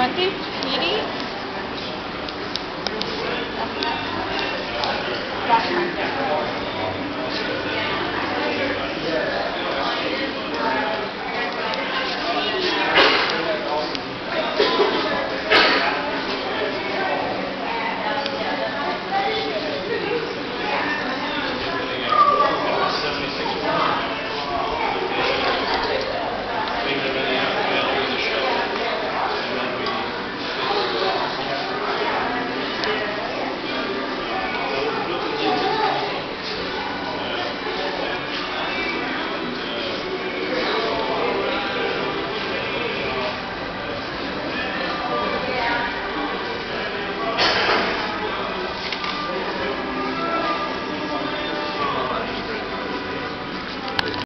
auntie, Petey?